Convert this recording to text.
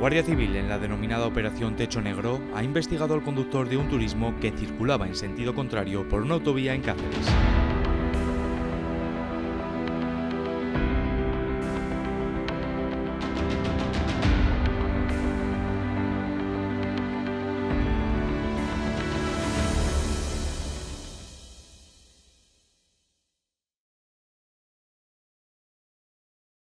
Guardia Civil, en la denominada Operación Techo Negro, ha investigado al conductor de un turismo que circulaba en sentido contrario por una autovía en Cáceres.